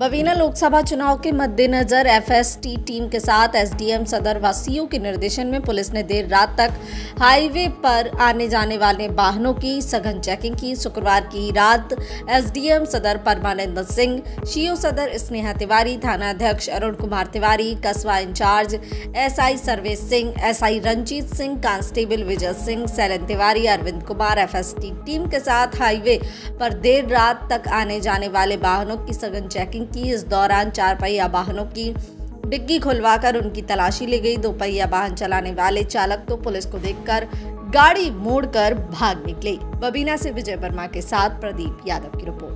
बबीना, लोकसभा चुनाव के मद्देनजर एफएसटी टीम के साथ एसडीएम सदर व सीओ के निर्देशन में पुलिस ने देर रात तक हाईवे पर आने जाने वाले वाहनों की सघन चेकिंग की। शुक्रवार की रात एसडीएम सदर परमानंद सिंह सीओ सदर स्नेहा तिवारी थाना अध्यक्ष अरुण कुमार तिवारी, कस्बा incharge SI Sarvesh Singh, SI Ranjeet Singh, constable Vijay Singh, Sailan Tiwari, Arvind Kumar FST team के साथ हाईवे पर देर रात तक आने जाने वाले वाहनों की सघन चेकिंग की। इस दौरान चार पहिया वाहनों की डिग्गी खुलवाकर उनकी तलाशी ली गई। दो पहिया वाहन चलाने वाले चालक तो पुलिस को देखकर गाड़ी मोड़कर भाग निकले। बबीना से विजय वर्मा के साथ प्रदीप यादव की रिपोर्ट।